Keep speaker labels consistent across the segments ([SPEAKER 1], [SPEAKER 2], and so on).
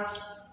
[SPEAKER 1] belas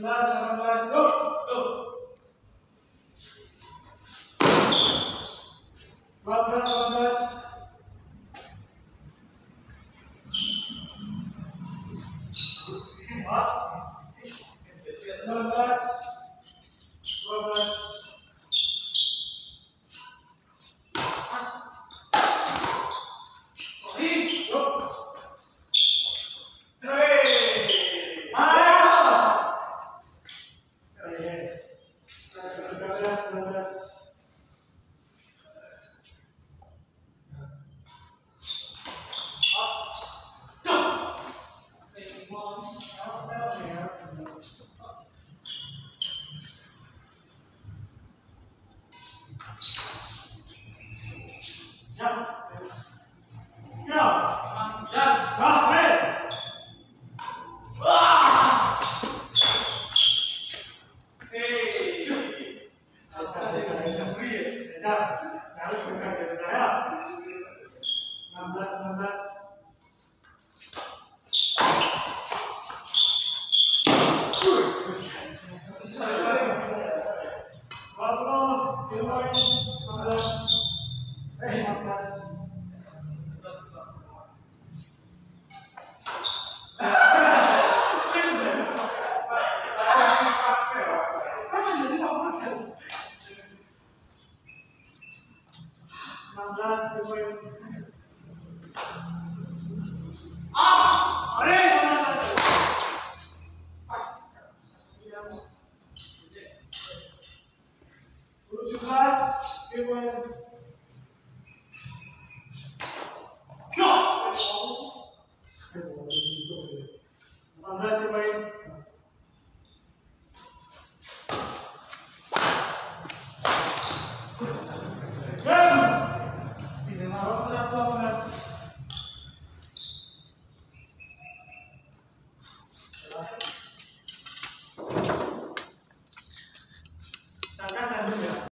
[SPEAKER 1] Sebelas, uma frase